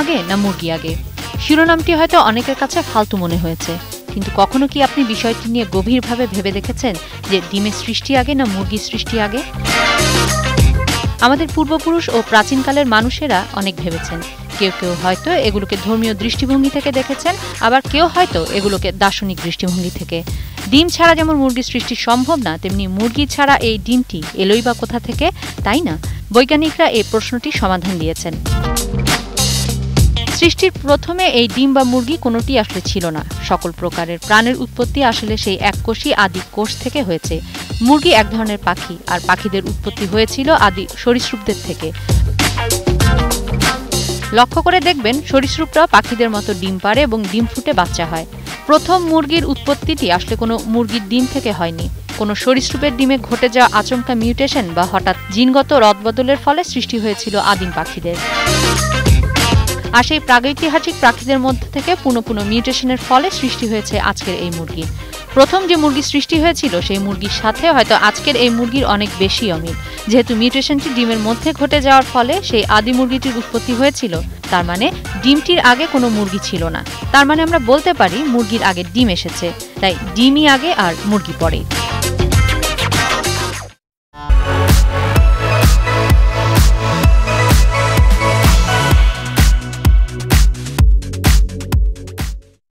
আগে না মুরগি আগে? শিরোনামটি হয়তো অনেকের কাছে ফালতু মনে হয়েছে, কিন্তু কখনো কি আপনি বিষয়টি নিয়ে গভীরভাবে ভেবে দেখেছেন যে ডিমের সৃষ্টি আগে না মুরগির সৃষ্টি আগে? আমাদের পূর্বপুরুষ ও প্রাচীনকালের মানুষেরা অনেক ভেবেছেন। কেউ কেউ হয়তো এগুলোকে ধর্মীয় দৃষ্টিভঙ্গি থেকে দেখেছেন, আবার কেউ হয়তো এগুলোকে দার্শনিক দৃষ্টিভঙ্গি থেকে। ডিম ছাড়া যেমন মুরগির সৃষ্টি সম্ভব না, তেমনি মুরগি ছাড়া এই ডিমটি এলোই বা কোথা থেকে? তাই না? বৈজ্ঞানিকরা এই প্রশ্নটি সমাধান দিয়েছেন। সৃষ্টির প্রথমে এই ডিম বা মুরগি কোনোটি আসলে ছিল না। সকল প্রকারের প্রাণের উৎপত্তি আসলে সেই এককোষী আদি কোষ থেকে হয়েছে। মুরগি এক ধরনের পাখি, আর পাখিদের উৎপত্তি হয়েছিল আদি সরীসৃপদের থেকে। লক্ষ্য করে দেখবেন, সরীসৃপরা পাখিদের মতো ডিম পারে এবং ডিম ফুটে বাচ্চা হয়। প্রথম মুরগির উৎপত্তিটি আসলে কোনো মুরগির ডিম থেকে হয়নি। কোনো সরীসৃপের ডিমে ঘটে যাওয়া আচমকা মিউটেশন বা হঠাৎ জিনগত রদবদলের ফলে সৃষ্টি হয়েছিল আদিম পাখিদের। আর সেই প্রাগৈতিহাসিক পাখিদের মধ্যে থেকে পুনঃ পুনঃ মিউটেশনের ফলে সৃষ্টি হয়েছে আজকের এই মুরগি। প্রথম যে মুরগি সৃষ্টি হয়েছিল, সেই মুরগির সাথে হয়তো আজকের এই মুরগির অনেক বেশি অমিল। যেহেতু মিউটেশনটি ডিমের মধ্যে ঘটে যাওয়ার ফলে সেই আদি মুরগিটির উৎপত্তি হয়েছিল, তার মানে ডিমটির আগে কোনো মুরগি ছিল না। তার মানে আমরা বলতে পারি মুরগির আগে ডিম এসেছে, তাই ডিমই আগে আর মুরগি পরে